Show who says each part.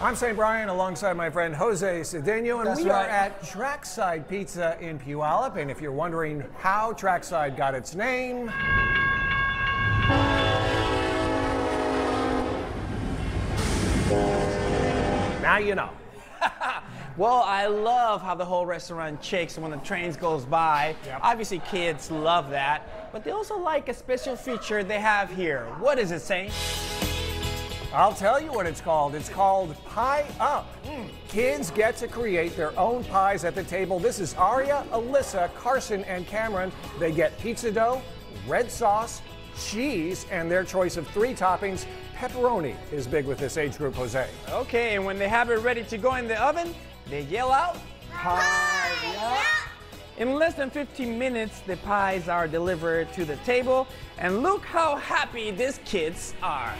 Speaker 1: I'm Saint Bryan alongside my friend Jose Cedeno, and
Speaker 2: That's
Speaker 1: we are at Trackside Pizza in Puyallup. And if you're wondering how Trackside got its name, now you know.
Speaker 2: Well, I love how the whole restaurant shakes when the trains goes by.
Speaker 1: Yep.
Speaker 2: Obviously, kids love that, but they also like a special feature they have here. What is it, Saint?
Speaker 1: I'll tell you what it's called. It's called Pie Up. Kids get to create their own pies at the table. This is Aria, Alyssa, Carson, and Cameron. They get pizza dough, red sauce, cheese, and their choice of three toppings. Pepperoni is big with this age group, Jose.
Speaker 2: Okay, and when they have it ready to go in the oven, they yell out, "Pie up!" In less than 15 minutes, the pies are delivered to the table, and look how happy these kids are.